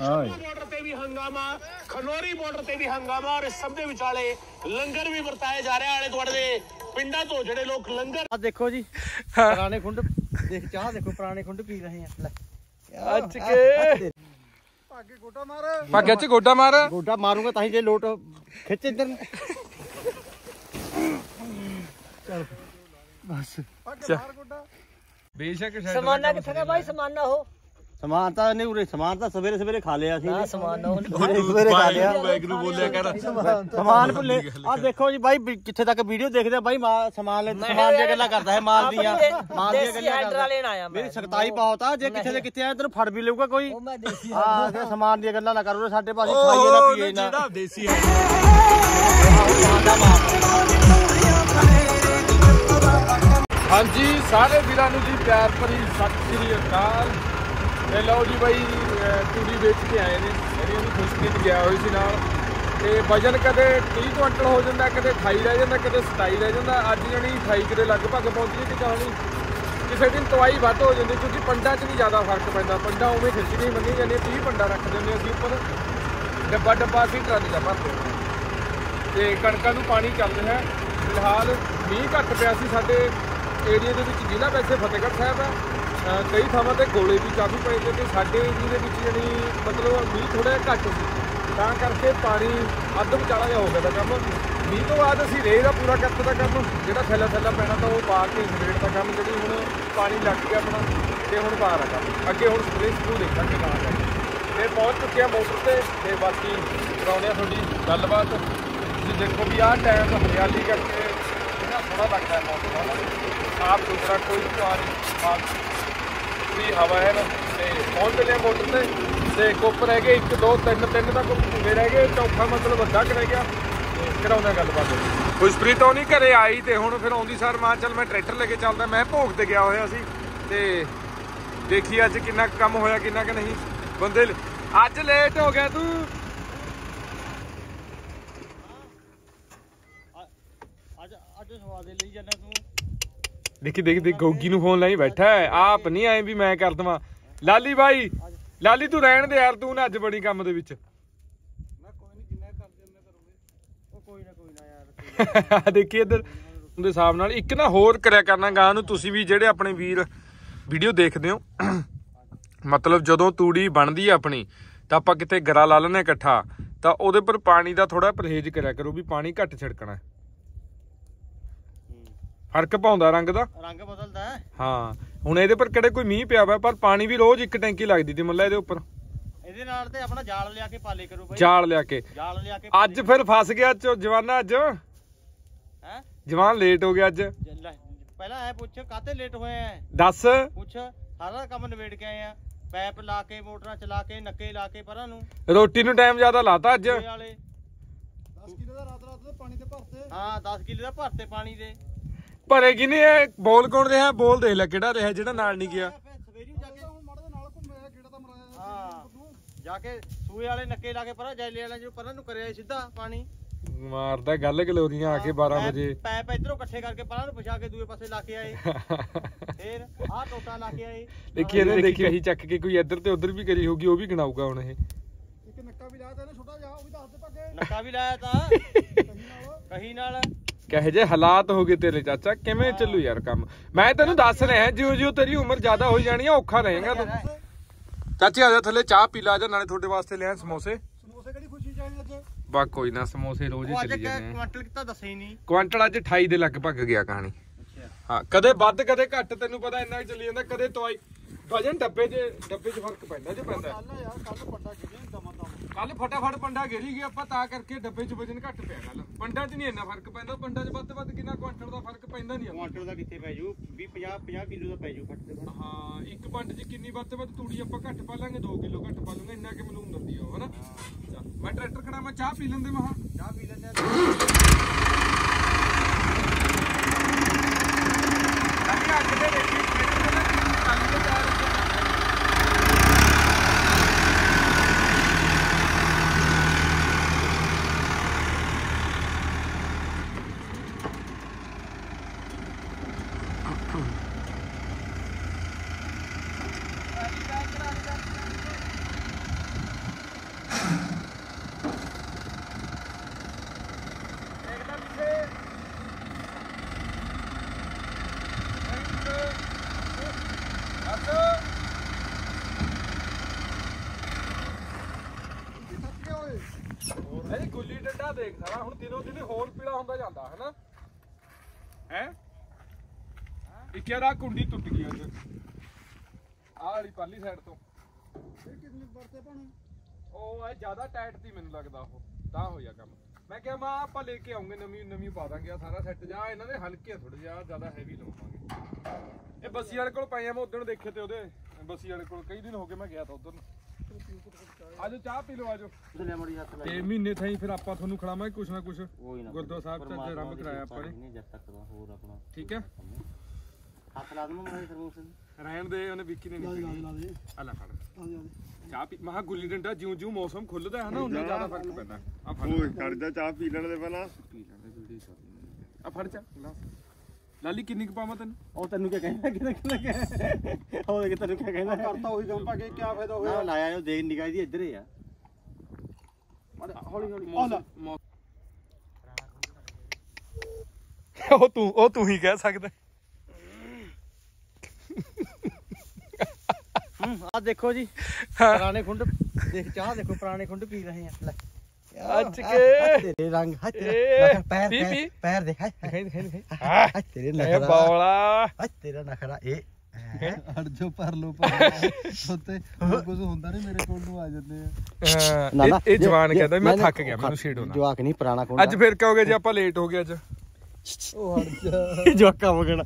Border ਤੇ ਵੀ ਹੰਗਾਮਾ Khanauri border ਤੇ ਵੀ ਹੰਗਾਮਾ ਔਰ ਇਸ ਸਭ ਦੇ ਵਿਚਾਲੇ ਲੰਗਰ ਵੀ ਵਰਤਾਏ ਜਾ ਰਿਹਾ ਆਲੇ ਦੁਆਲੇ ਦੇ ਪਿੰਡਾਂ ਤੋਂ ਜਿਹੜੇ ਲੋਕ ਲੰਗਰ ਆ ਦੇਖੋ ਜੀ ਪੁਰਾਣੇ ਖੁੰਡ ਦੇਖ ਚਾਹ ਦੇਖੋ ਪੁਰਾਣੇ ਖੁੰਡ ਪੀ ਰਹੇ ਆ। ਲੈ। ਅੱਛ ਕੇ। ਭਾਗਿਆ ਚ ਗੋਡਾ ਮਾਰ। ਗੋਡਾ ਮਾਰੂੰਗਾ ਤਾਂ ਹੀ ਜੇ ਲੋਟ ਖਿੱਚ ਇੱਧਰ ਨੂੰ। ਬੇਸ਼ੱਕ ਸਮਾਨਾ ਕਿੱਥੇ ਗਿਆ ਬਾਈ? ਸਮਾਨਾ ਉਹ। ਸਮਾਨ ਤਾਂ ਨਹੀਂ ਉਰੇ ਸਮਾਨ ਤਾਂ ਸਵੇਰੇ ਸਵੇਰੇ ਖਾ ਲਿਆ ਸੀ। ਸਮਾਨਾ ਉਹ ਸਵੇਰੇ ਸਵੇਰੇ ਖਾ ਲਿਆ ਵੈਗਰੂ ਬੋਲਿਆ ਕਰ। ਸਮਾਨ ਭੁੱਲੇ ਆ ਦੇਖੋ ਜੀ ਬਾਈ ਵੀ ਕਿੱਥੇ ਤੱਕ ਵੀਡੀਓ ਦੇਖਦੇ ਆ ਬਾਈ ਮਾ- ਸਮਾਨ ਲੈ ਸਮਾਨ ਦੀਆਂ ਗੱਲਾਂ ਕਰਦਾ ਹੈ ਮਾਲ ਦੀਆਂ। ਮਾਲ ਦੀਆਂ ਗੱਲਾਂ ਕਰਦਾ। ਲੈਣ ਆਇਆ ਮੈਂ। ਮੇਰੀ ਸਖਤਾਈ ਬਹੁਤ ਆ ਜੇ ਕਿੱਥੇ ਦੇ ਕਿੱਥੇ ਆ ਤੈਨੂੰ ਫੜ ਵੀ ਲਊਗਾ ਕੋਈ। ਤੇ ਸਮਾਨ ਦੀਆਂ ਗੱਲਾਂ ਨਾ ਕਰੋ ਸਾਡੇ ਪਾਸੇ ਖਾਈਏ ਨਾ ਪੀਏ ਨਾ। ਜਿਹੜਾ ਦੇਸੀ ਹੈ ਹਾਂਜੀ ਸਾਰੇ ਵੀਰਾਂ ਨੂੰ ਜੀ ਪਿਆਰ ਭਰੀ ਸਤਿ ਸ੍ਰੀ ਅਕਾਲ। ਤੇ ਲਓ ਜੀ ਬਾਈ, ਅਹ ਤੂੜੀ ਵੇਚ ਕੇ ਆਏ ਨੇ। ਜਿਹੜੀ ਉਹਦੀ ਖੁਸ਼ਕੀ ਚ ਗਿਆ ਹੋਈ ਸੀ ਨਾਲ। ਤੇ ਵਜਨ ਕਦੇ 30 ਕੁਇੰਟਲ ਹੋ ਜਾਂਦਾ, ਕਦੇ 28 ਰਹਿ ਜਾਂਦਾ, ਕਦੇ 27 ਰਹਿ ਜਾਂਦਾ। ਅੱਜ ਜਣੀ 28 ਕਿਤੇ ਲਗਭਗ ਪਹੁੰਚੀ ਤੇ ਕਹਾਣੀ ਕਿਸੇ ਦਿਨ ਤਵਾਈ ਵੱਧ ਹੋ ਜਾਂਦੀ, ਕਿਉਂਕਿ ਪੰਡਾਂ 'ਚ ਵੀ ਜ਼ਿਆਦਾ ਫ਼ਰਕ ਪੈਂਦਾ। ਪੰਡਾਂ ਉਵੇਂ ਖਿੱਚ ਕੇ ਮੰਨੀ ਜਾਂਦੇ 30 ਪੰਡਾਂ ਰੱਖ ਦਿੰਦੇ ਅਸੀਂ ਉੱਪਰ। ਡੱਬਾ ਡੱਬਾ ਅਸੀਂ ਟਰਾਲੀ ਦਾ ਭਰਦੇ ਤੇ ਕਣਕਾਂ ਨੂੰ ਪਾਣੀ ਚੱਲ ਰਿਹਾ ਫਿਲਹਾਲ ਮੀਂਹ ਘੱਟ ਪਿਆ ਸੀ ਸਾਡੇ ਏਰੀਆ ਦੇ ਵਿੱਚ, ਜ਼ਿਲ੍ਹਾ ਵੈਸੇ ਫਤਿਹਗੜ੍ਹ ਸਾਹਿਬ ਹੈ। ਕਈ ਥਾਵਾਂ ਤੇ ਗੋਲੇ ਵੀ ਕਾਫੀ ਪਏ ਤੇ ਤੇ ਸਾਡੇ ਏਰੀਆ ਦੇ ਵਿੱਚ ਜਿਹੜੀ ਮਤਲਬ ਮੀਂਹ ਥੋੜਾ ਜਿਹਾ ਘੱਟ ਸੀ। ਤਾਂ ਕਰਕੇ ਪਾਣੀ ਅੱਧ ਵਿਚਾਲਾ ਜਿਹਾ ਹੋ ਗਿਆ ਦਾ ਕੰਮ। ਮੀਂਹ ਤੋਂ ਬਾਅਦ ਅਸੀਂ ਰੇਹ ਦਾ ਪੂਰਾ ਕਰਤਾ ਦਾ ਕੰਮ। ਜਿਹੜਾ ਥੈਲਾ ਥੈਲਾ ਪੈਣਾ ਤਾਂ ਉਹ ਪਾ ਕੇ ਨਵੇੜ ਦਾ ਕੰਮ, ਜਿਹੜੀ ਹੁਣ ਪਾਣੀ ਲੱਗ ਗਿਆ ਆਪਣਾ, ਤੇ ਹੁਣ ਬਾਹਰ ਆ ਕੰਮ। ਅੱਗੇ ਹੁਣ ਸਪਰੇਅ ਸਪਰੂ ਦੇਖਾਂਗੇ ਨਾਲ ਜਾ ਕੇ ਤੇ ਪਹੁੰਚ ਚੁੱਕਿਆ ਆ ਮੋਟਰ ਤੇ ਤੇ ਬਾਕੀ ਕਰਾਉਂਦੇ ਆ ਤੁਹਾਡੀ ਗੱਲਬਾਤ। ਤੁਸੀਂ ਦੇਖੋ ਵੀ ਆਹ ਟਾਈਮ ਹਰਿਆਲੀ ਕਰਕੇ ਕਿੰਨਾ ਸੋਹਣਾ ਲੱਗਦਾ ਹੈ ਮੌਸਮ। ਹਨਾ ਆਪ ਦੂਸਰਾ ਕੋਈ ਤਿਉਹਾਰ ਬਾਤ ਵੀ ਹਵਾ ਹੈ ਨਾ ਤੇ ਪਹੁੰਚ ਚੱਲੇ ਮੋਟਰ ਤੇ ਤੇ ਕੁੱਪ ਰਹਿ ਗਏ 1 2 3 3 ਤੱਕ ਪੂਰੇ ਰਹਿ ਗਏ ਚੌਥਾ ਮਤਲਬ ਅੱਧਾ ਕੁ ਰਹਿ ਗਿਆ ਤੇ ਕਰਾਉਂਦਾ ਗੱਲਬਾਤ। ਖੁਸ਼ਪ੍ਰੀਤ ਉਹ ਨਹੀਂ ਘਰੇ ਆਈ ਤੇ ਹੁਣ ਫਿਰ ਆਉਂਦੀ ਸਾਰ ਮਾਂ ਚੱਲ ਮੈਂ ਟਰੈਕਟਰ ਲੈ ਕੇ ਚੱਲਦਾ ਮੈਂ ਭੋਗ ਤੇ ਗਿਆ ਹੋਇਆ ਸੀ ਤੇ ਦੇਖੀ ਅੱਜ ਕਿੰਨਾ ਕੁ ਕੰਮ ਹੋਇਆ ਕਿੰਨਾ ਕਿ ਨਹੀਂ। ਬੰਦੇ ਅੱਜ ਲੇਟ ਹੋ ਗਿਆ ਤੂੰ। ਅੱਜ ਅੱਜ ਸਵਾਦ ਦੇ ਲਈ ਜਾਂਦਾ ਤੂੰ। ਦੇਖੀ ਦੇਖ ਦੇਖ ਗੋਗੀ ਨੂੰ ਫੋਨ ਲਾਈ ਬੈਠਾ ਹੈ। ਆਪ ਨਹੀਂ ਆਏ ਵੀ ਮੈਂ ਕਰ ਦਵਾਂ। ਲਾਲੀ ਬਾਈ ਲਾਲੀ ਤੂੰ ਰਹਿਣ ਦੇ ਯਾਰ ਤੂੰ ਨਾ ਅੱਜ ਬੜੀ ਕੰਮ ਦੇ ਵਿੱਚ। ਦੇਖੀ ਇੱਧਰ ਉਹਦੇ ਹਿਸਾਬ ਨਾਲ ਇੱਕ ਨਾ ਹੋਰ ਕਰਿਆ ਕਰਨਾ ਗਾਂ ਨੂੰ ਤੁਸੀਂ ਵੀ ਜਿਹੜੇ ਆਪਣੇ ਵੀਰ ਵੀਡੀਓ ਦੇਖਦੇ ਹੋ। ਮਤਲਬ ਜਦੋਂ ਤੂੜੀ ਬਣਦੀ ਹੈ ਆਪਣੀ ਤਾਂ ਆਪਾਂ ਕਿਤੇ ਗਰਾ ਲਾ ਲੈਣੇ ਇਕੱਠਾ। ਤਾਂ ਉਹਦੇ ਪਰ ਪਾਣੀ ਦਾ ਥੋੜਾ ਪਰਹੇਜ਼ ਕਰਿਆ ਕਰੋ ਵੀ ਪਾਣੀ ਘੱਟ ਛਿੜਕਣਾ। ਫ਼ਰਕ ਪਾਉਂਦਾ ਰੰਗ ਦਾ। ਰੰਗ ਬਦਲਦਾ ਹੈ। ਹਾਂ ਹੁਣ ਇਹਦੇ ਪਰ ਕਿਹੜੇ ਕੋਈ ਮੀਂਹ ਪਿਆ ਵਾ ਪਰ ਪਾਣੀ ਵੀ ਰੋਜ਼ ਇੱਕ ਟੈਂਕੀ ਲੱਗਦੀ ਤੀ ਮੁੱਲਾ ਇਹਦੇ ਉੱਪਰ। ਇਹਦੇ ਨਾਲ ਤੇ ਆਪਣਾ ਜਾਲ ਲਿਆ ਕੇ ਪਾਲੇ ਕਰੋ ਬਾਈ। ਜਾਲ ਲਿਆ ਕੇ। ਜਾਲ ਲਿਆ ਕੇ ਅੱਜ ਫਿਰ ਫਸ ਗਿਆ ਚ ਜਵਾਨਾ ਅੱਜ। ਹੈ? ਜਵਾਨ ਲੇਟ ਹੋ ਗਿਆ ਅੱਜ। ਪਹਿਲਾਂ ਐ ਪੁੱਛ ਕਾਤੇ ਲੇਟ ਹੋਏ ਆ ਦੱਸ। ਪੁੱਛ ਸਾਰਾ ਕੰਮ ਨਵੇੜ ਕੇ ਆਏ ਆ। ਪੈਪ ਲਾ ਕੇ ਮੋਟਰਾਂ ਚਲਾ ਕੇ ਨੱਕੇ ਲਾ ਕੇ ਪਰਾਂ ਨੂੰ। ਰੋਟੀ ਨੂੰ ਟਾਈਮ ਜ਼ਿਆਦਾ ਲਾਤਾ ਅੱਜ। ਇਹ ਵਾਲੇ। 10 ਕਿਲੋ ਦਾ ਰਾਤ ਰਾਤ ਦੇ ਪਾਣੀ ਤੇ ਭਰਤੇ ਹਾਂ 10 ਕਿਲੋ ਦਾ ਭਰਤੇ ਪਾਣੀ ਦੇ। ਭਰੇ ਕਿ ਨਹੀਂ ਇਹ ਬੋਲ ਕੌਣ ਰਿਹਾ? ਬੋਲ ਦੇਖ ਲੈ ਕਿਹੜਾ ਰਿਹਾ ਜਿਹੜਾ ਨਾਲ ਨਹੀਂ ਗਿਆ। ਸਵੇਰੀ ਜਾ ਕੇ ਹੁਣ ਮਾੜਾ ਨਾਲ ਘੁੰਮਿਆ ਕਿਹੜਾ ਤਾਂ ਮਰਾਇਆ ਹਾਂ ਜਾ ਕੇ ਸੂਏ ਵਾਲੇ ਨੱਕੇ ਲਾ ਕੇ ਪਰਾਂ ਜੈਲੇ ਵਾਲੇ ਜੋ ਪਰਾਂ ਨੂੰ ਕਰਿਆ ਸਿੱਧਾ ਪਾਣੀ। ਮਾਰਦਾ ਗੱਲ ਗਲੋਰੀਆਂ ਆ ਕੇ 12 ਪੈਪ- ਵਜੇ। ਪੈਪ ਇਧਰੋਂ ਇਕੱਠੇ ਕਰਕੇ ਪਰਾਂ ਨੂੰ ਪਛਾ ਕੇ ਦੂਏ ਪਾਸੇ ਲਾ ਕੇ ਆਏ। ਫੇਰ ਆਹ ਟੋਟਾ ਲਾ ਕੇ ਆਏ। ਦੇਖੀ ਇਹਨੇ ਦੇਖੀ ਅਸੀਂ ਚੱਕ ਕੇ ਕੋਈ ਇੱਧਰ ਤੇ ਉੱਧਰ ਵੀ ਕਰੀ ਹੋਊਗੀ ਉਹ ਵੀ ਗਣਾਊਗਾ ਹੁਣ ਇਹ। ਇੱਕ ਨੱਕਾ ਵੀ ਲਾਇਆ ਤਾਂ ਇਹਨੇ ਛੋਟਾ ਜਿਹਾ ਉਹ ਵੀ ਦੱਸ ਦੇ ਪੱਗੇ ਨੱਕਾ ਵੀ ਲਾਇਆ ਤਾਂ। ਕਹੀ ਨਾਲ। ਕਹੇ ਜੇ ਹਾਲਾਤ ਹੋ ਗਏ ਤੇਰੇ ਚਾਚਾ? ਕਿਵੇਂ ਚੱਲੂ ਯਾਰ ਕੰਮ? ਮੈਂ ਤੈਨੂੰ ਦੱਸ ਰਿਹਾ ਜਿਉਂ ਜਿਉਂ ਤੇਰੀ ਉਮਰ ਜ਼ਿਆਦਾ ਹੋਈ ਜਾਣੀ ਆ ਔਖਾ ਰਹੇਗਾ ਤੂੰ। ਚਾਚੀ ਆ ਜਾ ਥੱਲੇ ਚਾਹ ਪੀ ਲਾ ਜਾ ਨਾਲੇ ਤੁਹਾਡੇ ਵਾਸਤੇ ਲਿਆ ਸਮੋਸੇ। ਸਮੋਸੇ ਕਿਹੜੀ ਖੁਸ਼ੀ ਚਾਹੀਦੀ ਅੱਜ? ਬਾ ਕੋਈ ਨਾ ਸਮੋਸੇ ਰੋਜ਼ ਹੀ ਚੱਲੀ ਜਾਂਦੇ ਆ। ਕੁਆਂਟਲ ਕਿਤਾ ਦੱਸਿਆ ਹੀ ਨਹੀਂ। ਕੁਆਂਟਲ ਅੱਜ 28 ਦੇ ਲਗਭਗ ਗਿਆ ਕਹਾਣੀ। ਹਾਂ ਕਦੇ ਵੱਧ ਕਦੇ ਘੱਟ ਤੈਨੂੰ ਪਤਾ ਇੰਨਾ ਹੀ ਚੱਲੀ ਜਾਂਦਾ ਕਦੇ ਤਵਾਈ ਵਜਨ ਡੱਬੇ 'ਚ ਡੱਬੇ 'ਚ ਫ਼ਰਕ ਪੈਂਦਾ ਜੇ ਪੈਂਦਾ। ਕੱਲ ਯਾਰ ਕੱਲ ਵੱਡਾ ਗਿਰਿਆ ਦਮਾ ਦਮ ਕੱਲ ਫਟਾਫਟ ਪੰਡਾ ਘੇਰੀ ਗਿਆ ਆਪਾਂ ਤਾਂ ਕਰਕੇ ਡੱਬੇ 'ਚ ਵਜਨ ਘੱਟ ਪਿਆ ਕੱਲ ਪੰਡਾਂ 'ਚ ਨਹੀਂ ਇੰਨਾ ਫ਼ਰਕ ਪੈਂਦਾ ਪੰਡਾਂ 'ਚ ਵੱਧ ਤੋਂ ਵੱਧ ਕਿੰਨਾ ਕੁਆਂਟਲ ਦਾ ਫ਼ਰਕ ਪੈਂਦਾ ਨਹੀਂ ਕੁਆਂਟਲ ਦਾ ਕਿੱਥੇ ਪੈ ਜੂ? 20 50 50 ਕਿਲੋ ਦਾ ਪੈ ਜੂ ਫੱਟ ਦੇ ਹਾਂ ਇੱਕ ਪੰਡ 'ਚ ਕਿੰਨੀ ਵੱਧ ਤੋਂ ਵੱਧ ਤੂੜੀ ਆਪਾਂ ਘੱਟ ਪਾ ਲਾਂਗੇ 2 ਕਿਲੋ ਘੱਟ ਪਾ ਲੂੰਗੇ ਇੰਨਾ ਕਿ ਮਲੂਮ ਦਿੰਦੀ ਆ ਹਨਾ? ਮੈਂ ਟਰੈਕਟਰ ਖੜਾ ਮੈਂ ਚਾਹ ਪੀ ਲੈਂਦੇ ਮਹਾ ਚਾਹ ਪੀ ਲੈਂਦੇ ਆ ਅੱਗੇ ਅੱਗ ਦੇ ਦੇਖੀ ਟਰੈਕਟਰ ਦੇ ਨਾ ਟਾਲੀ ਤੇ ਜਾ ਰਹੇ ਇਹਦੀ ਗੁੱਲੀ ਡੰਡਾ ਦੇਖ ਸਾਰਾ ਹੁਣ ਦਿਨੋਂ ਦਿਨ ਹੋਰ ਪੀਲਾ ਹੁੰਦਾ ਜਾਂਦਾ ਹੈ ਨਾ ਹੈ? ਇੱਕ ਯਾਰ ਕੁੰਡੀ ਟੁੱਟ ਗਈ ਅੱਜ। ਆਹ ਵਾਲੀ ਪਰਲੀ ਸਾਈਡ ਤੋਂ। ਉਹ ਐ ਜ਼ਿਆਦਾ ਟਾਈਟ ਸੀ ਮੈਨੂੰ ਲੱਗਦਾ ਉਹ। ਤਾਂ ਹੋਇਆ ਕੰਮ। ਮੈਂ ਕਿਹਾ ਮੈਂ ਆਪਾਂ ਲੈ ਕੇ ਆਉਂਗੇ ਨਵੀਂ ਨਵੀਂ ਪਾ ਦਾਂਗੇ ਸਾਰਾ ਸੈੱਟ ਜਾ ਇਹਨਾਂ ਦੇ ਹਲਕੇ ਥੋੜੇ ਜਿਹਾ ਜ਼ਿਆਦਾ ਹੈਵੀ ਲਵਾਵਾਂਗੇ ਇਹ ਬੱਸੀ ਵਾਲੇ ਕੋਲ ਪਏ ਆ ਮੈਂ ਉਦੋਂ ਦੇਖੇ ਤੇ ਉਹਦੇ। ਬੱਸੀ ਵਾਲੇ ਕੋਲ ਕਈ ਦਿਨ ਹੋ ਗਏ ਮੈਂ ਗਿਆ ਤਾਂ ਉਧਰ ਨੂੰ। ਆਜੋ ਚਾਹ ਪੀ ਲਓ ਆਜੋ। ਲੈ ਮੜੀ ਹੱਥ ਤੇ ਮਹੀਨੇ ਥਾਈ ਫਿਰ ਆਪਾਂ ਤੁਹਾਨੂੰ ਖਿਲਾਵਾਂਗੇ ਕੁਛ ਨਾ ਕੁਛ। ਨਾ ਗੁਰਦੁਆਰਾ ਸਾਹਿਬ ਚ ਅੱਜ ਆਰੰਭ ਕਰਾਇਆ ਆਪਾਂ ਨੇ। ਨਹੀਂ ਜਦ ਤੱਕ ਦਾ ਹੋਰ ਆਪਣਾ ਠੀਕ ਹੈ? ਹੱਥ ਲਾ ਦੂੰ ਮੈਂ ਸਰਮੂਸ ਰਹਿਣ ਦੇ ਉਹਨੇ ਵਿੱਕੀ ਨੇ ਨਹੀਂ ਆ ਲੈ ਫੜ। ਚਾਹ ਪੀ ਮਹਾ ਗੁੱਲੀ ਡੰਡਾ ਜਿਉਂ ਜਿਉਂ ਮੌਸਮ ਖੁੱਲਦਾ ਹੈ ਨਾ ਉਨਾ ਜ਼ਿਆਦਾ ਫ਼ਰਕ ਪੈਂਦਾ। ਆ ਫੜ। ਓਏ ਜਾ ਚਾਹ ਪੀ ਲੈਣ ਦੇ ਪਹਿਲਾਂ। ਪੀ ਵੀਡੀਓ ਆ ਫੜ ਚਾ ਲਾਲੀ ਕਿੰਨੀ ਕੁ ਪਾਵਾਂ ਤੈਨੂੰ? ਉਹ ਤੈਨੂੰ ਕੀ ਕਹਿੰਦਾ ਕਿਹਦਾ ਕਿਹਦਾ ਉਹ ਦੇਖ ਤੈਨੂੰ ਕੀ ਕਹਿੰਦਾ ਕਰਤਾ ਉਹੀ ਕੰਮ ਪਾ ਕੇ ਕੀ ਫਾਇਦਾ ਹੋਇਆ? ਲਾਇਆ ਉਹ ਦੇਖ ਨਿਗਾਹ ਦੀ ਇੱਧਰ ਹੀ ਆ। ਹੌਲੀ ਹੌਲੀ ਮੌਸਮ ਉਹ ਤੂੰ ਉਹ ਤੂੰ ਹੀ ਕਹਿ ਸਕਦਾ। ਆ ਦੇਖੋ ਜੀ ਪੁਰਾਣੇ ਖੁੰਡ। ਦੇਖ ਚਾਹ ਦੇਖੋ ਪੁਰਾਣੇ ਖੁੰਡ ਪੀ ਰਹੇ ਆ। ਲੈ। ਅੱਜ ਕੇ। ਤੇਰੇ ਰੰਗ ਨਖਰਾ, ਪੈਰ ਪੈਰ-। ਪੈਰ ਦੇਖ ਹਾਏ ਦਿਖਾਈ ਦਿਖਾਈ ਦਿਖਾਈ। ਹਾਏ ਤੇਰੇ ਇਹ ਨਖਰਾ। ਬੌਲਾ। ਹਾਏ ਤੇਰਾ ਨਖਰਾ ਇਹ ਅੜ ਜੋ ਪਰ ਲੋ ਪਰ ਉੱਤੇ ਕੁਝ ਹੁੰਦਾ ਨਹੀਂ ਮੇਰੇ ਕੋਲ ਨੂੰ ਆ ਜਾਂਦੇ ਆ। ਨਾ, ਨਾ, ਇਹ- ਜਵਾਨ ਕਹਿੰਦਾ ਮੈਂ ਥੱਕ ਗਿਆ ਮੈਨੂੰ ਛੇੜੋ ਨਾ ਜਵਾਕ ਨਹੀਂ ਪੁਰਾਣਾ ਖੁੰਡ ਅੱਜ ਫਿਰ ਕਹੋਗੇ ਜੇ ਆਪਾਂ ਲੇਟ ਹੋ ਗਏ ਅੱਜ। ਉਹ ਹੜ ਜਾ। ਜਵਾਕਾ ਵਗਣਾ।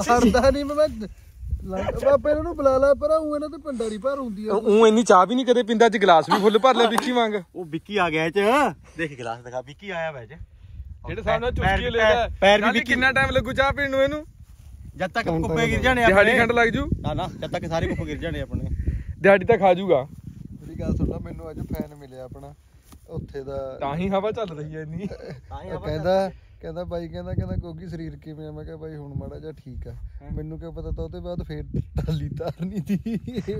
ਹੜਦਾ ਨਹੀਂ ਮੈਂ ਬਾਪੇ ਨੂੰ ਬੁਲਾ ਲਾ ਪਰ ਉਹ ਇਹਨਾਂ ਤੇ ਪੰਡਾਰੀ ਭਰ ਹੁੰਦੀ ਆ। ਉਹ ਇੰਨੀ ਚਾਹ ਵੀ ਨਹੀਂ ਕਦੇ ਪਿੰਦਾ ਅੱਜ ਗਲਾਸ ਵੀ ਫੁੱਲ ਭਰ ਲਿਆ ਵਿੱਕੀ ਵਾਂਗ। ਉਹ ਵਿੱਕੀ ਆ ਗਿਆ ਇਹ ਚ। ਦੇਖ ਗਲਾਸ ਦਿਖਾ ਵਿੱਕੀ ਆਇਆ ਵਾ ਚ। ਜਿਹੜੇ ਸਾਹਮਣੇ ਪੈਰ- ਚੁਸਕੀ ਲੈ ਗਿਆ ਪੈਰ ਵੀ ਵਿੱਕੀ- ਕਿੰਨਾ ਟਾਈਮ ਲੱਗੂ ਚਾਹ ਪੀਣ ਨੂੰ ਇਹਨੂੰ? ਜਦ ਤੱਕ ਕੁੱਪੇ ਗਿਰ ਜਾਣੇ ਦਿਹਾੜੀ ਆਪਣੇ। ਖੰਡ ਲੱਗ ਜੂ। ਨਾ ਨਾ ਜਦ ਤੱਕ ਸਾਰੇ ਕੁੱਪੇ ਗਿਰ ਜਾਣੇ ਆਪਣੇ। ਦਿਹਾੜੀ ਤਾਂ ਖਾ ਜੂਗਾ। ਮੇਰੀ ਗੱਲ ਸੁਣ ਲਾ ਮੈਨੂੰ ਅੱਜ ਫੈਨ ਮਿਲਿਆ ਆਪਣਾ। ਉੱਥੇ ਦਾ ਤਾਂ ਹੀ ਹਵਾ ਚੱਲ ਰਹੀ ਹੈ ਇੰਨੀ। ਤਾਂ ਹੀ ਆਪਾਂ ਕਹਿੰਦਾ ਕਹਿੰਦਾ ਬਾਈ ਕਹਿੰਦਾ ਕਹਿੰਦਾ ਗੋਗੀ ਸਰੀਰ ਕਿਵੇਂ ਆ? ਮੈਂ ਕਿਹਾ ਬਾਈ ਹੁਣ ਮਾੜਾ ਜਿਹਾ ਠੀਕ ਆ। ਮੈਨੂੰ ਕਿਉਂ ਪਤਾ ਤਾਂ ਉਹਦੇ ਬਾਅਦ ਫੇਰ ਟਾਲੀ ਤਾਰਨੀ ਦੀ।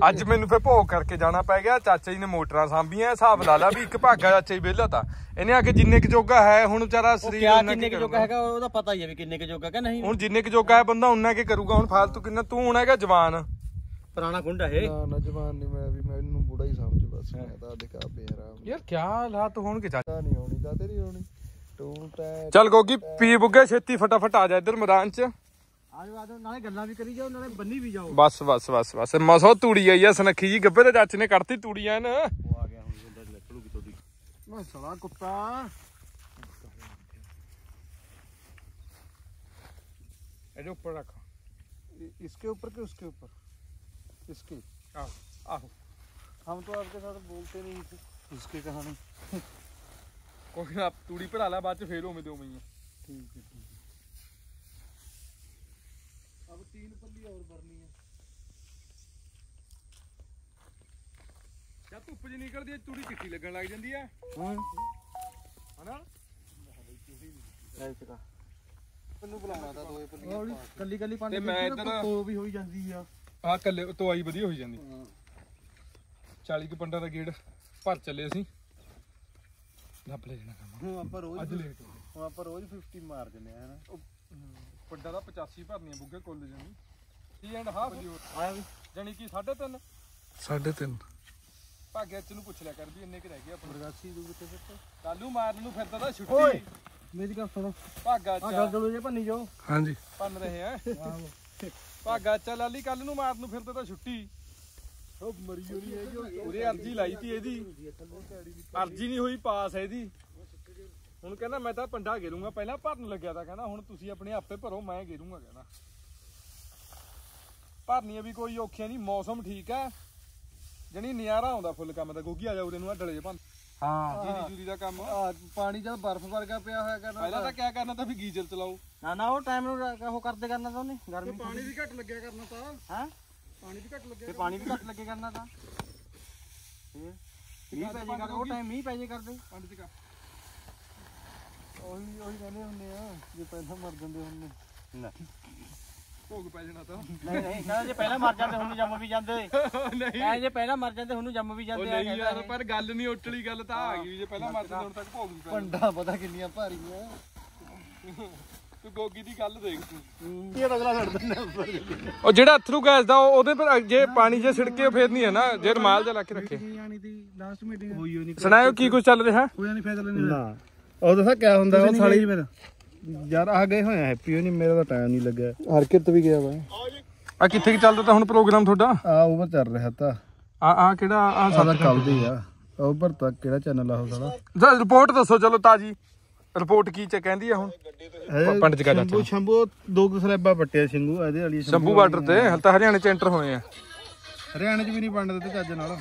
ਅੱਜ ਮੈਨੂੰ ਫੇ ਭੋਗ ਕਰਕੇ ਜਾਣਾ ਪੈ ਗਿਆ। ਚਾਚਾ ਜੀ ਨੇ ਮੋਟਰਾਂ ਸਾਂਭੀਆਂ ਹਿਸਾਬ ਲਾ ਲਾ ਵੀ ਇੱਕ ਭਾਗਾ ਚਾਚਾ ਹੀ ਵਿਹਲਾ ਤਾਂ। ਇਹਨੇ ਆ ਕੇ ਜਿੰਨੇ ਕੁ ਜੋਗਾ ਹੈ ਹੁਣ ਵਿਚਾਰਾ ਸਰੀਰ ਕਿੰਨੇ ਕੁ ਜੋਗਾ। ਹੈਗਾ ਉਹਦਾ ਪਤਾ ਹੀ ਹੈ ਵੀ ਕਿੰਨੇ ਕੁ ਜੋਗਾ ਕਿ ਨਹੀਂ। ਹੁਣ ਜਿੰਨੇ ਕੁ ਜੋਗਾ ਹੈ ਬੰਦਾ ਉਹਨਾਂ ਕੇ ਕਰੂਗਾ। ਹੁਣ ਫਾਲਤੂ ਕਿੰਨਾ ਤੂੰ ਹੁਣ ਹੈਗਾ ਜਵਾਨ। ਪੁਰਾਣਾ ਖੁੰਡ ਹੈ ਨਾ ਨਾ ਜਵਾਨ ਨਹੀਂ ਮੈਂ ਵੀ ਮੈਨੂੰ ਬੁੜਾ ਹੀ ਸਮਝ ਬਸ ਮੈਂ ਤਾਂ ਦਿਖਾ ਬੇਹਰਾਮ ਯਾਰ ਕੀ ਹਾਲਾਤ ਹੋਣਗੇ ਚਾਚਾ? ਤਾਂ ਨਹੀਂ ਹੋਣੀ ਕਾਤੇ ਨਹੀਂ ਹੋਣੀ। ਚੱਲ ਗੋਗੀ ਪੀ ਬੁੱਗੇ ਛੇਤੀ ਫਟਾਫਟ ਆ ਜਾ ਇੱਧਰ ਮੈਦਾਨ 'ਚ ਆਜੋ ਆਜੋ ਨਾਲੇ ਗੱਲਾਂ ਵੀ ਕਰੀ ਜਾਓ ਨਾਲੇ ਬੰਨੀ ਵੀ ਜਾਓ ਬਸ ਬਸ ਬਸ ਬਸ ਮਸੋ ਤੂੜੀ ਆਈ ਆ ਸਨੱਖੀ ਜੀ ਗੱਬੇ ਤੇ ਚਾਚੇ ਨੇ ਕੱਢਤੀ ਤੂੜੀਆਂ ਨਾ ਉਹ ਆ ਗਿਆ ਹੁਣ ਬੰਦਾ ਲੱਕੜੂਗੀ ਤੁਹਾਡੀ ਮੈਂ ਸੜਾ ਕੁੱਤਾ ਇਹਦੇ ਉੱਪਰ ਰੱਖ इ- इसके ऊपर के उसके ऊपर इसके ਆਹੋ ਆਹੋ हम तो आपके साथ बोलते नहीं थे उसके कहानी ਕੋਈ ਨਾ ਤੂੜੀ ਪੜਾ ਲੈ ਬਾਅਦ ਚ ਫੇਰ ਉਵੇਂ ਦੇ ਉਵੇਂ ਠੀਕ ਹੈ ਠੀਕ ਅਬ ਤੀਨ ਪੱਲੀ ਹੋਰ ਭਰਨੀ ਹੈ ਜਦ ਧੁੱਪ ਜੀ ਨਿਕਲਦੀ ਹੈ ਤੂੜੀ ਚਿੱਟੀ ਲੱਗਣ ਲੱਗ ਜਾਂਦੀ ਹੈ ਹਾਂ। ਹਨਾ? ਮੈਨੂੰ ਬੁਲਾਉਣਾ ਤਾਂ ਦੋਏ ਪੱਲੀ ਕੱਲੀ ਕੱਲੀ ਪਾਣੀ ਤੇ ਮੈਂ ਇਧਰ ਤੋ ਵੀ ਹੋਈ ਜਾਂਦੀ ਆ। ਆ ਕੱਲੇ ਤੋਂ ਆਈ ਵਧੀਆ ਹੋਈ ਜਾਂਦੀ। 40 ਕਿ ਪੰਡਾ ਦਾ ਗੇੜ ਭਰ ਚੱਲੇ ਅਸੀਂ। ਲੱਭ ਲੈ ਜਾਣਾ ਕੰਮ ਹੁਣ ਆਪਾਂ ਰੋਜ਼ ਅੱਜ ਲੇਟ ਹੋ ਗਏ। ਹੁਣ ਆਪਾਂ ਰੋਜ਼ 50 ਮਾਰ ਦਿੰਦੇ ਆ ਹਨਾ? ਪੰਡਾਂ ਦਾ 85 ਭਰਨੀਆਂ ਬੁੱਗੇ ਕਾਲਜ ਨੂੰ 3 ਐਂਡ ਹਾਫ ਆਇਆ ਵੀ। ਜਾਨੀ ਕਿ 3.5 3.5 ਭਾਗਿਆ ਚ ਨੂੰ ਪੁੱਛ ਲਿਆ ਕਰ ਵੀ ਇੰਨੇ ਕਿ ਰਹਿ ਗਏ ਆਪਣੇ। ਬਰਗਾਸੀ ਦੂ ਕਿੱਥੇ ਫਿਰ ਕਾਲੂ ਮਾਰਨ ਨੂੰ ਫਿਰਦਾ ਤਾਂ ਓਏ ਛੁੱਟੀ। ਮੇਰੀ ਗੱਲ ਸੁਣੋ। ਭਾਗਾ ਆ। ਚ ਗੱਲ ਚਲੋ ਜੇ ਭੰਨੀ ਜਾਓ। ਹਾਂਜੀ। ਪੰਨ ਰਹੇ ਆ। ਭਾਗਾ ਚ ਲਾਲੀ ਕੱਲ ਨੂੰ ਮਾਰਨ ਨੂੰ ਫਿਰਦਾ ਤਾਂ ਛੁੱਟੀ। ਉਹ ਮਰੀਓ ਨਹੀਂ ਹੈਗੀ ਉਹਦੇ ਅਰਜੀ ਲਾਈ ਤੀ ਇਹਦੀ। ਅਰਜੀ ਨਹੀਂ ਹੋਈ ਪਾਸ ਇਹਦੀ। ਹੁਣ ਕਹਿੰਦਾ ਮੈਂ ਤਾਂ ਪੰਡਾ ਗੇਰੂੰਗਾ। ਪਹਿਲਾਂ ਭਰਨ ਲੱਗਿਆ ਤਾਂ ਕਹਿੰਦਾ ਹੁਣ ਤੁਸੀਂ ਆਪਣੇ ਆਪੇ ਭਰੋ ਮੈਂ ਗੇਰੂੰਗਾ ਕਹਿੰਦਾ। ਭਰਨੀਆਂ ਵੀ ਕੋਈ ਔਖੀਆਂ ਨਹੀਂ ਮੌਸਮ ਠੀਕ ਹੈ। ਜਣੀ ਨਿਆਰਾ ਆਉਂਦਾ ਫੁੱਲ ਕੰਮ ਦਾ ਗੋਗੀ ਆ ਜਾ ਉਰੇ ਨੂੰ ਆ ਡਲੇ ਜੇ ਭੰਨ। ਹਾਂ। ਜੀਰੀ ਜੂਰੀ ਦਾ ਕੰਮ। ਆ ਪਾਣੀ ਜਦ ਬਰਫ਼ ਵਰਗਾ ਪਿਆ ਹੋਇਆ ਕਰਨਾ ਪਹਿਲਾਂ ਤਾਂ ਕਿਆ ਕਰਨਾ ਤਾਂ ਵੀ ਗੀਜ਼ਰ ਚਲਾਓ। ਨਾ ਨਾ ਉਹ ਟਾਈਮ ਨੂੰ ਉਹ ਕਰਦੇ ਕਰਨਾ ਤਾਂ ਉਹਨੇ ਗਰਮੀ ਪਾਣੀ ਵੀ ਘੱਟ ਲੱਗਿਆ ਕਰਨਾ ਤਾਂ। ਹਾਂ? ਪਾਣੀ ਵੀ ਘੱਟ ਲੱਗਿਆ ਤੇ ਪਾਣੀ ਵੀ ਘੱਟ ਲੱਗੇ ਕਰਨਾ ਤਾਂ ਫੇਰ ਮੀਂਹ ਪੈ ਜੇ ਕਰ ਉਹ ਟਾਈਮ ਮੀਂਹ ਪੈ ਜੇ ਕਰਦੇ। ਪੰਡ ਚ ਉਹੀ ਉਹੀ ਕਹਿੰਦੇ ਹੁੰਦੇ ਆ ਜੇ ਪਹਿਲਾਂ ਮਰ ਜਾਂਦੇ ਹੁੰਦੇ। ਨਾ ਭੋਗ ਪੈ ਜਾਣਾ ਤਾਂ। ਨਹੀਂ ਨਹੀਂ ਕਹਿੰਦਾ ਜੇ ਪਹਿਲਾਂ ਮਰ ਜਾਂਦੇ ਹੁਣ ਜੰਮ ਵੀ ਜਾਂਦੇ। ਨਹੀਂ। ਕਹਿੰਦੇ ਜੇ ਪਹਿਲਾਂ ਮਰ ਜਾਂਦੇ ਹੁਣ ਜੰਮ ਵੀ ਜਾਂਦੇ ਆ ਨਹੀਂ ਯਾਰ ਪਰ ਗੱਲ ਨਹੀਂ ਉੱਟਲੀ ਗੱਲ ਤਾਂ ਆ ਗਈ ਵੀ ਜੇ ਪਹਿਲਾਂ ਮਰ ਜਾਂਦੇ ਹੁਣ ਤੱਕ ਭੋਗ ਵੀ ਪੈ ਪੰਡਾ ਪਤਾ ਕਿੰਨੀਆਂ ਭਾਰੀਆਂ। ਤੂੰ ਗੋਗੀ ਦੀ ਗੱਲ ਦੇਖ ਤੂੰ। ਇਹ ਅਗਲਾ ਛੱਡ ਦਿੰਦੇ ਉੱਪਰ। ਉਹ ਜਿਹੜਾ ਅਥਰੂ ਗੈਸ ਦਾ ਉਹ- ਉਹਦੇ ਪਰ ਜੇ ਪਾਣੀ ਜੇ ਛਿੜਕੇ ਫੇਰ ਨਹੀਂ ਹੈ ਨਾ ਜੇ ਰਮਾਲ ਜਿਹਾ ਲਾ ਕੇ ਰੱਖੇ। ਆਣੀ ਦੀ ਲਾਸਟ ਮੀਟਿੰਗ ਹੋਈ ਹੋਈ ਨਹੀਂ। ਸੁਣਾਇਓ ਕੀ ਕੁਝ ਚੱਲ ਰਿਹਾ? ਹੋਇਆ ਨਹੀਂ ਫੈਸਲਾ ਨਹੀਂ ਨਾ। ਉਹ ਦੱਸਾਂ ਕਿਆ ਹੁੰਦਾ ਉਹ ਸਾਲੀ ਯਾਰ ਆ ਗਏ ਹੋਏ ਆ ਹੈਪੀ ਉਹ ਨਹੀਂ ਮੇਰਾ ਤਾਂ ਟਾਈਮ ਨਹੀਂ ਲੱਗਿਆ। ਹਰਕਤ ਵੀ ਗਿਆ ਵਾ। ਆ ਕਿੱਥੇ ਕਿ ਚੱਲਦਾ ਤਾਂ ਹੁਣ ਪ੍ਰੋਗਰਾਮ ਤੁਹਾਡਾ? ਆ ਉਹ ਚੱਲ ਰਿਹਾ ਤਾਂ। ਆ ਆ ਕਿਹੜਾ ਆ ਆਦਾ ਕੱਲ ਦੀ ਆ। ਉਹ ਪਰ ਤੱਕ ਕਿਹੜਾ ਚੈਨਲ ਆ ਉਹ ਸਾਲਾ? ਰਿਪੋਰਟ ਦੱਸੋ ਚਲੋ ਤਾਜੀ। ਰਿਪੋਰਟ ਕੀ ਚ ਕਹਿੰਦੀ ਆ ਹੁਣ? ਪੰਡ ਚ। ਗੱਲ ਸ਼ੰਭੂ ਸ਼ੰਭੂ ਦੋ ਕੁ ਸਲੈਬਾਂ ਪੱਟਿਆ ਸਿੰਘੂ ਇਹਦੇ ਵਾਲੀ ਸ਼ੰਭੂ ਬਾਰਡਰ ਤੇ? ਹਲ ਤਾਂ ਹਰਿਆਣੇ ਚ ਐਂਟਰ ਹੋਏ ਆ। ਹਰਿਆਣੇ 'ਚ ਵੀ ਨਹੀਂ ਵੰਡ ਦਿੱਤੇ ਚੱਜ ਨਾਲ।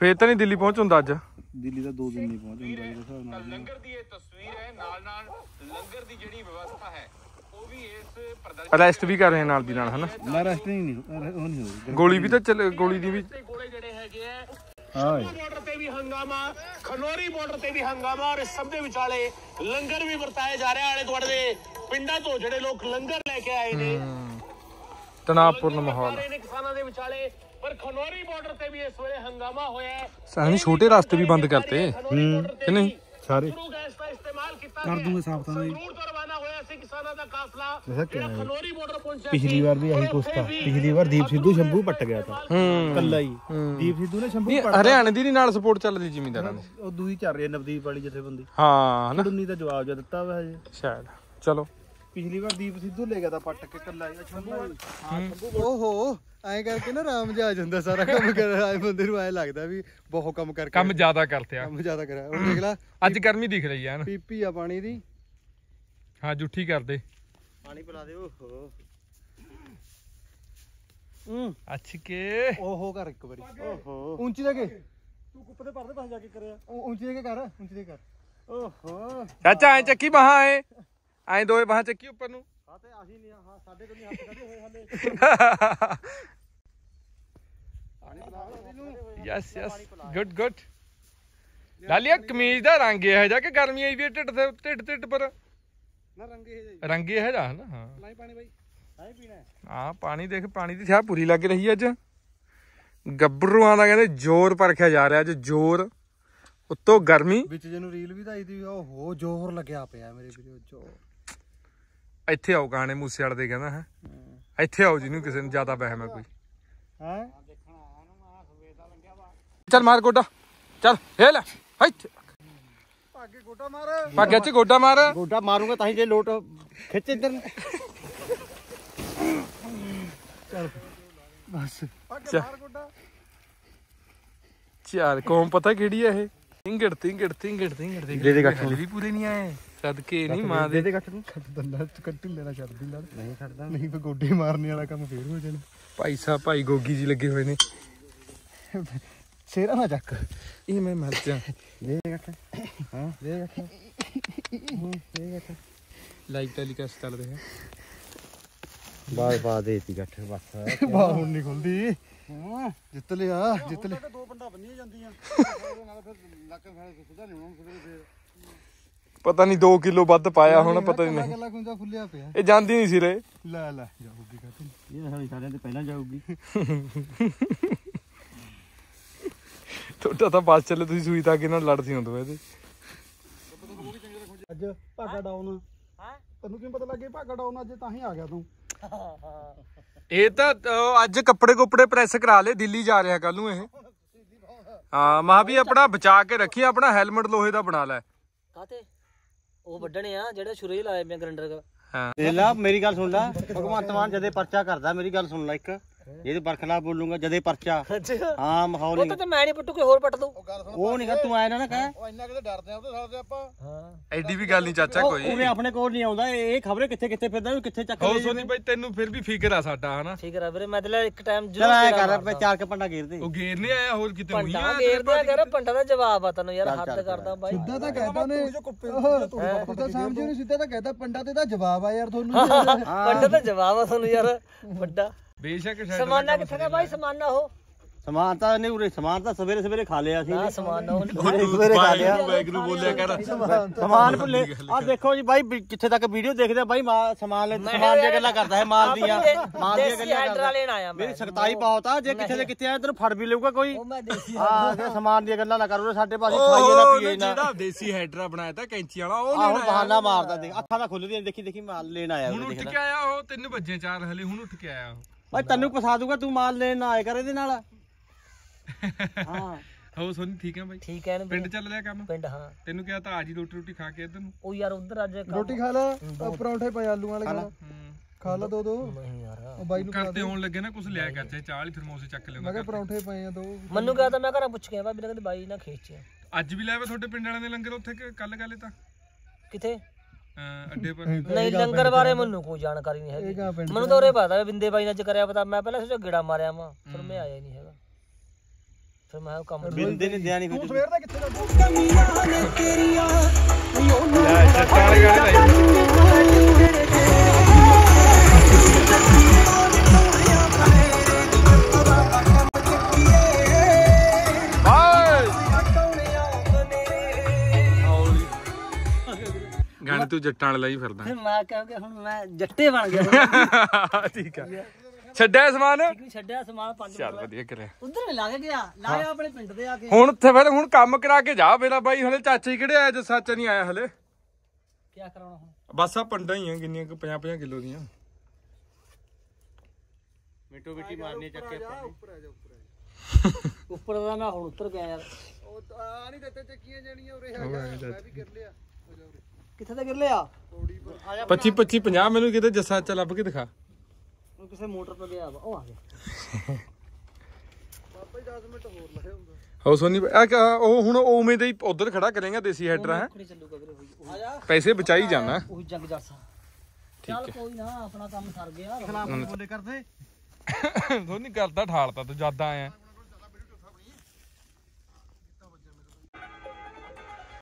ਫੇਰ ਤਾਂ ਨਹੀਂ ਦਿੱਲੀ ਪਹੁੰਚ ਹੁੰਦਾ ਅੱਜ? ਦਿੱਲੀ ਦਾ ਦੋ ਦਿਨ ਨਹੀਂ ਪਹੁੰਚ ਹੁੰਦਾ ਇਹਦੇ ਹਿਸਾਬ ਨਾਲ। ਲੰਗਰ ਦੀ ਇਹ ਤਸਵੀਰ ਹੈ ਨਾਲ ਨਾਲ ਲੰਗਰ ਦੀ ਜਿਹੜੀ ਵਿਵਸਥਾ ਹੈ ਉਹ ਵੀ ਇਸ ਪ੍ਰਦਰਸ਼ਨ ਅਰੈਸਟ ਵੀ ਕਰ ਰਹੇ ਨਾਲ ਦੀ ਨਾਲ ਹਨਾ? ਨਾ ਰੈਸਟ ਨਹੀਂ ਨਹੀਂ ਉਹ ਨਹੀਂ ਹੋਈ। ਗੋਲੀ ਵੀ ਤਾਂ ਚੱਲ ਗੋਲੀ ਦੀ ਵੀ ਦੇ ਗੋਲੇ ਜਿਹੜੇ ਹੈਗੇ ਆ ਹਾਂ ਬਾਰਡਰ ਤੇ ਵੀ ਹੰਗਾਮਾ ਖਨੌਰੀ ਬਾਰਡਰ ਤੇ ਵੀ ਹੰਗਾਮਾ ਔਰ ਇਸ ਸਭ ਦੇ ਵਿਚਾਲੇ ਲੰਗਰ ਵੀ ਵਰਤਾਏ ਜਾ ਰਹੇ। ਆਲੇ ਦੁਆਲੇ ਦੇ ਪਿੰਡਾਂ ਤੋਂ ਜਿਹੜੇ ਲੋਕ ਲੰਗਰ ਲੈ ਕੇ ਆਏ ਨੇ। ਤਣਾਅਪੂਰਨ ਮਾਹੌਲ। ਕਿਸਾਨਾਂ ਦੇ ਵਿਚਾਲੇ। ਪਰ ਖਨੌਰੀ ਬਾਰਡਰ ਤੇ ਵੀ ਇਸ ਵੇਲੇ ਹੰਗਾਮਾ ਹੋਇਆ ਹੈ। ਸਾਨੀ ਛੋਟੇ ਰਸਤੇ ਵੀ ਬੰਦ ਕਰਤੇ। ਕਿ ਨਹੀਂ? ਸਾਰੇ। ਗੁਰੂ ਗੈਸ ਦਾ ਇਸਤੇਮਾਲ ਕੀਤਾ ਕਰ ਦੂੰਗੇ ਸਾਫ਼ ਤਾਂ ਨਹੀਂ। ਸੰਗਰੂਰ ਤੋਂ ਰਵਾਨਾ ਹੋਇਆ ਸੀ ਕਿਸਾਨਾਂ ਦਾ ਕਾਫਲਾ। ਜਿਹੜਾ? ਖਨੌਰੀ ਬਾਰਡਰ ਪਹੁੰਚਿਆ ਪਿਛਲੀ ਸੀ ਵਾਰ ਵੀ ਔਰ ਕੁਛ ਤਾਂ। ਪਿਛਲੀ ਵਾਰ ਦੀਪ ਸਿੱਧੂ ਸ਼ੰਭੂ ਪੱਟ ਗਿਆ ਤਾਂ। ਹੂੰ। ਕੱਲਾ ਹੀ। ਦੀਪ ਸਿੱਧੂ ਨੇ ਸ਼ੰਭੂ ਪੱਟ ਹਰਿਆਣੇ ਦੀ ਨੀ ਨਾਲ ਸਪੋਰਟ ਚੱਲਦੀ ਜ਼ਿਮੀਂਦਾਰਾਂ ਦੀ। ਉਹ ਦੂਈ ਚੱਲ ਰਹੀ ਹੈ ਨਵਦੀਪ ਵਾਲੀ ਜਥੇਬੰਦੀ। ਹਾਂ ਹਨਾ? ਦੁੰਨੀ ਦਾ ਜਵਾਬ ਜਿਹਾ ਦਿੱਤਾ ਵਾ ਹਜੇ। ਸ਼ਾਇਦ। ਚਲੋ। ਪਿਛਲੀ ਵਾਰ ਦੀਪ ਸਿੱਧੂ ਲੈ ਗਿਆ ਤਾਂ ਪੱਟ ਕੇ ਕੱਲਾ ਹੀ ਹਾਂ। ਸ਼ੰਭੂ ਓਹੋ ਐਂ ਕਰਕੇ ਨਾ ਰਾਮ ਜਾ ਜਾਂਦਾ ਸਾਰਾ ਕੰਮ ਕਰ ਆਏ ਬੰਦੇ ਨੂੰ ਐ ਲੱਗਦਾ ਵੀ ਬਹੁਤ ਕੰਮ ਕਰਕੇ। ਕੰਮ ਜ਼ਿਆਦਾ ਕਰਤੇ ਆ। ਕੰਮ ਜ਼ਿਆਦਾ ਕਰਿਆ। ਹੁਣ ਦੇਖ ਲੈ ਅੱਜ ਗਰਮੀ ਦਿਖ ਰਹੀ ਆ ਨਾ। ਪੀਪੀ ਆ ਪਾਣੀ ਦੀ। ਹਾਂ ਜੁੱਠੀ ਕਰਦੇ। ਪਾਣੀ ਪਿਲਾ ਦੇ ਓਹੋ। ਅੱਛ ਕੇ। ਓਹੋ ਕਰ ਇੱਕ ਵਾਰੀ। ਓਹੋ। ਉੱਚੀ ਦੇ ਕੇ। ਤੂੰ ਕੁੱਪ ਦੇ ਪਰਦੇ ਪਾਸ ਜਾ ਕੇ ਕਰਿਆ। ਉਹ ਉੱਚੀ ਦੇ ਕੇ ਕਰ ਉੱਚੀ ਦੇ ਕਰ। ਓਹੋ। ਚਾਚਾ ਐ ਚੱਕੀ ਬਾਹਾਂ ਐ। ਐ ਦੋਏ ਬਾਹਾਂ ਚੱਕੀ ਉੱਪਰ ਨੂੰ। ਹਾਂ ਤੇ ਆਹੀ ਨਹੀਂ ਹਾਂ ਸਾਡੇ ਕੋਲ ਨਹੀਂ ਹੱਥ ਕੱਢੇ ਹੋਏ ਹਾਲੇ। ਯੈਸ ਯੈਸ ਗੁੱਡ ਗੁੱਡ ਲਾਲੀਆ ਕਮੀਜ਼ ਦਾ ਰੰਗ ਇਹ ਜਾ ਕਿ ਗਰਮੀ ਆਈ ਵੀ ਹੈ ਢਿੱਡ ਤੇ ਢਿੱਡ ਢਿੱਡ ਪਰ? ਨਾ ਰੰਗੇ ਇਹ ਰੰਗ ਇਹ ਜਾ ਨਾ ਹਾਂ। ਲਾਈ ਪਾਣੀ ਬਾਈ। ਆਈ ਪੀਣਾ ਹੈ? ਆ ਪਾਣੀ ਦੇਖ ਪਾਣੀ ਦੀ ਛਾਪ ਪੂਰੀ ਲੱਗ ਰਹੀ ਅੱਜ। ਗੱਭਰੂਆਂ ਦਾ ਕਹਿੰਦੇ ਜ਼ੋਰ ਪਰਖਿਆ ਜਾ ਰਿਹਾ ਅੱਜ ਜ਼ੋਰ। ਉੱਤੋਂ ਗਰਮੀ। ਵਿੱਚ ਜਿਹਨੂੰ ਰੀਲ ਵੀ ਤਾਂ ਆਈ ਦੀ ਓਹੋ ਜ਼ੋਰ ਲੱਗਿਆ ਪਿਆ ਮੇਰੇ ਵੀਰੋ ਜੋ ਇੱਥੇ ਆਓ ਗਾਣੇ ਮੂਸੇ ਵਾਲੇ ਦੇ ਕਹਿੰਦਾ ਹੈ। ਇੱਥੇ ਆਓ ਜਿਹਨੂੰ ਕਿਸੇ ਨੂੰ ਜ਼ਿਆਦਾ ਵਹਿਮ ਹੈ ਕੋਈ। ਹੈਂ? ਚੱਲ ਮਾਰ ਗੋਡਾ। ਚੱਲ ਹਿਲ ਇੱਥੇ। ਭਾਗੇ ਗੋਟਾ ਮਾਰ। ਪੱਗ ਚ ਗੋਡਾ ਮਾਰ। ਗੋਡਾ ਮਾਰੂੰਗਾ ਤਾਂ ਹੀ ਜੇ ਲੋਟ ਖਿੱਚ ਇੱਧਰ ਨੂੰ। ਬਸ। ਭਾਗੇ ਚੱਲ। ਮਾਰ ਗੋਟਾ ਚੱਲ ਕੌਮ ਪਤਾ ਕਿਹੜੀ ਹੈ ਇਹ? ਤਿੰਗੜ ਤਿੰਗੜ ਤਿੰਗੜ ਤਿੰਗੜ ਦੇ ਦੇ ਦੇ ਗੱਠ ਵੀ ਪੂਰੇ ਨਹੀਂ ਆਏ। ਸਦਕੇ ਨਹੀਂ ਮਾਂ ਦੇ। ਦੇ ਕੱਟ ਨੂੰ ਕੱਟ ਦੰਦਾ ਕੱਟੂ ਲੈਣਾ ਛੱਡ ਦੀ ਲੜ ਨਹੀਂ ਛੱਡਦਾ। ਨਹੀਂ ਫੇ ਗੋਡੇ ਮਾਰਨੇ ਵਾਲਾ ਕੰਮ ਫੇਰ ਹੋ ਜਾਣਾ। ਭਾਈ ਸਾਹਿਬ ਭਾਈ ਗੋਗੀ ਜੀ ਲੱਗੇ ਹੋਏ ਨੇ। ਸੇਰਾ ਨਾ ਚੱਕ। ਇਹ ਮੈਂ ਮਰ ਜਾ ਦੇ ਦੇ ਕੱਟ। ਹਾਂ ਦੇ ਕੱਟ। ਦੇ ਕੱਟ। ਲਾਈਵ ਟੈਲੀਕਾਸਟ ਚੱਲ ਰਿਹਾ। ਬਾਦ ਬਾਦ ਦੇਤੀ ਕੱਟ ਬਸ। ਵਾਹ ਹੁਣ ਨਹੀਂ ਖੁੱਲਦੀ। ਜਿੱਤ ਲਿਆ ਜਿੱਤ ਲਿਆ। ਦੋ ਪੰਡਾ ਬੰਨੀਆਂ ਜਾਂਦੀਆਂ। ਨਾਲ ਫਿਰ ਲੱਕ ਫਾਇਦਾ ਸੁਧਾ ਨਹੀਂ ਹੋਣਾ ਸਵੇਰੇ ਫੇਰ। ਪਤਾ ਨਹੀਂ 2 ਕਿਲੋ ਵੱਧ ਪਾਇਆ ਹੁਣ ਪਤਾ ਹੀ ਨਹੀਂ। ਗੱਲਾਂ ਖੁੰਝਾ ਖੁੱਲਿਆ ਪਿਆ। ਇਹ ਜਾਂਦੀ ਨਹੀਂ ਸੀ ਰੇ। ਲੈ ਲੈ ਜਾਊਗੀ ਕਾਤੋਂ ਇਹ ਸਾਡੀ ਸਾਰਿਆਂ ਤੇ ਪਹਿਲਾਂ ਜਾਊਗੀ। ਤੁਹਾਡਾ ਤਾਂ ਬੱਸ ਚੱਲੇ ਤੁਸੀਂ ਸੂਈ ਤਾਂ ਕਿਹਨਾਂ ਲੜਦੀ ਹੋ ਦੋਵੇਂ ਤੇ ਅੱਜ ਭਾਗਾ ਡਾਊਨ ਹਾਂ? ਤੈਨੂੰ ਕਿਵੇਂ ਪਤਾ ਲੱਗੇ ਭਾਗਾ ਡਾਊਨ ਅੱਜ ਤਾਂ ਹੀ ਆ ਗਿਆ ਤੂੰ? ਇਹ ਤਾਂ ਅੱਜ ਕੱਪੜੇ ਕੁਪੜੇ ਪ੍ਰੈਸ ਕਰਾ ਲੇ ਦਿੱਲੀ ਜਾ ਰਿਹਾ ਕੱਲ ਨੂੰ ਇਹ। ਹਾਂ ਮਾ ਵੀ ਆਪਣਾ ਬਚਾ ਕੇ ਰੱਖੀ ਆਪਣਾ ਹੈਲਮਟ ਲੋਹੇ ਦਾ ਬਣਾ ਲੈ। ਕਾਤੇ ਉਹ ਵੱਢਣੇ ਆ, ਜਿਹੜੇ ਸ਼ੁਰੂ ਹੀ ਲਾਏ ਮੈਂ ਗਰੰਡਰ ਹਾਂ। ਦੇਖ ਲਾ, ਮੇਰੀ ਗੱਲ ਸੁਣ ਲੈ। ਭਗਵੰਤ ਮਾਨ ਜਦੇ ਪਰਚਾ ਕਰਦਾ, ਮੇਰੀ ਗੱਲ ਸੁਣ ਲੈ ਇੱਕ। ਇਹਦੇ ਬਰਖਲਾਫ ਬੋਲੂੰਗਾ ਜਦੇ ਪਰਚਾ। ਅੱਛਾ। ਹਾਂ ਮਾਹੌਲ ਉਹ ਤਾਂ ਮੈਂ ਨਹੀਂ ਪੱਟੂ ਕੋਈ ਹੋਰ ਪੱਟ ਦੂ ਉਹ ਨਹੀਂ ਤੂੰ ਆਇਆ ਨਾ ਕਹਿ। ਉਹ ਇੰਨਾ ਕਿਤੇ ਡਰਦੇ ਆ ਉਹਦੇ ਸਾਲੇ ਆਪਾਂ। ਹਾਂ। ਐਡੀ ਵੀ ਗੱਲ ਨਹੀਂ ਚਾਚਾ ਉਹ- ਕੋਈ। ਉਹਨੇ ਆਪਣੇ ਕੋਲ ਨਹੀਂ ਆਉਂਦਾ ਇਹ ਖਬਰੇ ਕਿੱਥੇ ਕਿੱਥੇ ਫਿਰਦਾ ਵੀ ਕਿੱਥੇ ਚੱਕ ਹੋ? ਸੋਨੀ ਬਾਈ ਤੈਨੂੰ ਫਿਰ ਵੀ ਫਿਕਰ ਆ ਸਾਡਾ ਹਨਾ? ਠੀਕ ਹੈ ਵੀਰੇ ਮੈਂ ਤੇ ਲੈ ਇੱਕ ਟਾਈਮ ਚਲ ਆਇਆ ਕਰ ਮੈਂ ਚਾਰ ਕੇ ਪੰਡਾ ਘੇਰ ਦੇ। ਉਹ ਗੇਰ ਨਹੀਂ ਆਇਆ ਹੋਰ ਕਿਤੇ ਹੋਈ ਪੰਡਾ ਗੇਰਦਾ ਕਰ ਪੰਡਾ ਦਾ ਜਵਾਬ ਆ ਤੈਨੂੰ ਯਾਰ ਹੱਦ ਕਰਦਾ ਬਾਈ। ਸਿੱਧਾ ਤਾਂ ਕਹਿਤਾ ਉਹਨੇ। ਤੂੰ ਤਾਂ ਸਮਝੇ ਉਹਨੇ ਸਿੱਧਾ ਤਾਂ ਕਹਿਤਾ ਪੰਡਾ ਤੇ ਤਾਂ ਜਵਾਬ ਆ ਯਾਰ ਤੁਹਾਨੂੰ। ਪੰਡਾ ਦਾ ਜਵਾਬ ਆ ਤੁਹਾਨੂੰ ਯਾਰ ਵੱਡਾ। ਬੇਸ਼ੱਕ ਸ਼ਾਇਦ ਸਮਾਨਾ ਕਿੱਥੇ ਗਿਆ ਬਾਈ ਸਮਾਨਾ ਉਹ ਸਮਾਨ ਤਾਂ ਨਹੀਂ ਉਰੇ ਸਮਾਨ ਤਾਂ ਸਵੇਰੇ ਸਵੇਰੇ ਖਾ ਲਿਆ ਸੀ। ਨਾ ਸਮਾਨ ਨਾ ਉਹ ਸਵੇਰੇ ਖਾ ਲਿਆ। ਵੈਗਰੂ ਬੋਲਿਆ ਕਰ। ਸਮਾਨ ਭੁੱਲੇ ਆ ਦੇਖੋ ਜੀ ਬਾਈ ਵੀ ਕਿੱਥੇ ਤੱਕ ਵੀਡੀਓ ਦੇਖਦੇ ਆ ਬਾਈ ਮਾ- ਸਮਾਨ ਲੈ ਸਮਾਨ ਦੀਆਂ ਗੱਲਾਂ ਕਰਦਾ ਹੈ ਮਾਲ ਦੀਆਂ। ਮਾਲ ਦੀਆਂ ਗੱਲਾਂ ਹੈਡਰਾ ਕਰਦਾ। ਲੈਣ ਆਇਆ ਮੈਂ। ਮੇਰੀ ਸਖਤਾਈ ਬਹੁਤ ਆ ਜੇ ਕਿੱਥੇ ਦੇ ਕਿੱਥੇ ਆਇਆ ਤੈਨੂੰ ਫੜ ਵੀ ਲਊਗਾ ਕੋਈ। ਆ ਸਮਾਨ ਦੀਆਂ ਗੱਲਾਂ ਨਾ ਕਰੋ ਸਾਡੇ ਪਾਸੇ ਖਾਈਏ ਨਾ ਪੀਏ ਨਾ। ਜਿਹੜਾ ਦੇਸੀ ਹੈਡਰਾ ਬਣਾਇਆ ਤਾਂ ਕੈਂਚੀ ਵਾਲਾ ਉਹ ਲੈਣਾ ਬਹਾਨਾ ਮਾਰਦਾ ਦੇਖ ਅੱਖਾਂ ਤਾਂ ਖੁੱਲਦੀਆਂ ਦੇਖੀ ਦੇਖੀ ਮਾਲ ਲੈਣ ਆਇਆ ਹੁਣ ਉੱਠ ਕੇ ਆਇਆ ਉਹ 3 ਵਜੇ 4 ਹਲੇ ਹੁਣ ਉੱਠ ਕੇ ਆਇਆ ਉਹ। ਬਾਈ ਤੈਨੂੰ ਫਸਾ ਦੂਗਾ ਤੂੰ ਮਾਲ ਲੈਣ ਨਾ ਆਇਆ ਕਰ ਇਹਦੇ ਨਾਲ। ਹਾਂ। ਹੋ ਸੋਨੀ ਠੀਕ ਹੈ ਬਾਈ? ਠੀਕ ਹੈ ਇਹਨੂੰ ਪਿੰਡ ਚੱਲ ਰਿਹਾ ਕੰਮ? ਪਿੰਡ ਹਾਂ। ਤੈਨੂੰ ਕਿਹਾ ਤਾਂ ਆਜੀ ਰੋਟੀ ਰੋਟੀ ਖਾ ਕੇ ਇੱਧਰ ਨੂੰ। ਉਹ ਯਾਰ ਉਧਰ ਅੱਜ ਰੋਟੀ ਖਾ ਲੈ ਪਰੌਂਠੇ ਪਏ ਆਲੂ ਵਾਲੇ ਖਾ ਖਾ ਲਾ ਦੋ ਦੋ। ਨਹੀਂ ਯਾਰ। ਉਹ ਬਾਈ ਨੂੰ ਕਰਤੇ ਆਉਣ ਲੱਗੇ ਨਾ ਕੁਝ ਲਿਆ ਕਰ ਚਾਹੇ ਚਾਹ ਵਾਲੀ ਥਰਮੋਸੇ ਚੱਕ ਮੈਂ ਲਿਆਉਂਦਾ ਕਿਹਾ ਪਰੌਂਠੇ ਪਏ ਆ ਦੋ। ਮੈਨੂੰ ਕਿਹਾ ਤਾਂ ਮੈਂ ਘਰਾਂ ਪੁੱਛ ਕੇ ਆ ਭਾਬੀ ਨੇ ਕਹਿੰਦੇ ਬਾਈ ਨਾ ਖੇਚਿਆ ਅੱਜ ਵੀ ਲਾਇਆ ਵਾ ਤੁਹਾਡੇ ਪਿੰਡ ਵਾਲਿਆਂ ਦੇ ਲੰਗਰ ਉੱਥੇ ਕੱਲ ਗਾਲੇ ਤਾਂ? ਕਿੱਥੇ? ਅਹ ਅੱਡੇ ਪਰ ਨਹੀਂ ਲੰਗਰ ਬਾਰੇ ਮੈਨੂੰ ਕੋਈ ਜਾਣਕਾਰੀ ਨਹੀਂ ਹੈਗੀ। ਮੈਨੂੰ ਤਾਂ ਉਰੇ ਪਤਾ ਬਿੰਦੇ ਬਾਈ ਨੇ ਅੱਜ ਕਰਿਆ ਪਤਾ ਮੈਂ ਪਹਿਲਾਂ ਸੋਚਿਆ ਗੇੜਾ ਮਾਰਿਆ ਮੈਂ ਫਿਰ ਮੈਂ ਆਇਆ ਹੀ ਨਹੀਂ ਹੈਗਾ। ਫਿਰ ਮੈਂ ਕਿਹਾ ਕੰਮ ਬਿੰਦੇ ਨੇ ਦਿਆ ਨਹੀਂ ਫਿਰ। ਸਵੇਰ ਦਾ ਕਿੱਥੇ ਲੱਗਾ ਚੱਟਾਂ ਵਾਲੇ ਗਾਲੇ ਲਾਈ ਗਾਣੇ ਤੂੰ ਜੱਟਾਂ ਵਾਲੇ ਲਈ ਫਿਰਦਾ। ਫਿਰ ਮੈਂ ਕਹਾਂਗੇ ਹੁਣ ਮੈਂ ਜੱਟੇ ਬਣ ਗਿਆ ਠੀਕ ਆ। ਛੱਡਿਆ ਸਮਾਨ? ਠੀਕ ਛੱਡਿਆ ਸਮਾਨ ਪੰਜ ਚੱਲ ਵਧੀਆ ਕਰਿਆ। ਉਧਰ ਲੱਗ ਗਿਆ। ਲਾਇਆ ਆਪਣੇ ਪਿੰਡ ਦੇ ਆ ਕੇ। ਹੁਣ ਉੱਥੇ ਫਿਰ ਹੁਣ ਕੰਮ ਕਰਾ ਕੇ ਜਾ ਮੇਰਾ ਬਾਈ ਹਲੇ ਚਾਚਾ ਹੀ ਕਿਹੜੇ ਆਇਆ ਜੇ ਸੱਚ ਨਹੀਂ ਆਇਆ ਹਲੇ? ਕੀ ਕਰਾਉਣਾ ਹੁਣ? ਬਸ ਆ ਪੰਡਾਂ ਹੀ ਆ ਕਿੰਨੀਆਂ ਕੁ 50 50 ਕਿਲੋ ਦੀਆਂ। ਮਿੱਟੋ ਮਿੱਟੀ ਮਾਰਨੀ ਚੱਕੇ ਉੱਪਰ ਦਾ ਮੈਂ ਹੁਣ ਉੱਤਰ ਗਿਆ ਯਾਰ। ਉਹ ਆ ਨਹੀਂ ਦਿੱਤੇ ਚੱਕੀਆਂ ਜਾਣੀਆਂ ਉਰੇ ਹੈਗਾ ਮੈਂ ਵੀ ਕਰ ਲਿਆ। ਹੋ ਜਾ ਉਰੇ। ਕਿੱਥੇ ਤੱਕ ਗਿਰ ਲਿਆ 25 25 50 ਮੈਨੂੰ ਕਿਤੇ ਜੱਸਾ ਚ ਲੱਭ ਕੇ ਦਿਖਾ। ਉਹ ਕਿਸੇ ਮੋਟਰ ਤੇ ਗਿਆ ਵਾ, ਉਹ ਆ ਗਿਆ। ਜੀ 10 ਮਿੰਟ ਹੋਰ ਲਾਏ ਹੁੰਦਾ ਹੋ ਸੋਨੀ ਆ ਕਿਆ- ਉਹ ਹੁਣ ਉਵੇਂ ਦੇ ਹੀ ਉਧਰ ਖੜਾ ਕਰੇਗਾ ਦੇਸੀ ਹੈਡਰਾ ਹੈ? ਕੁੜੀ ਚੱਲੂਗਾ ਵੀਰੇ ਹੋਈ ਆ ਜਾ। ਪੈਸੇ ਬਚਾਈ ਜਾਣਾ। ਉਹ ਜੰਗ ਜਾਸਾ ਚੱਲ ਕੋਈ ਨਾ ਆਪਣਾ ਕੰਮ ਸਰ ਗਿਆ। ਬੋਲੇ ਕਰਦੇ। ਸੋਨੀ ਕਰਦਾ ਠਾਲਤਾ ਤੂੰ ਜਦ ਆਇਆ।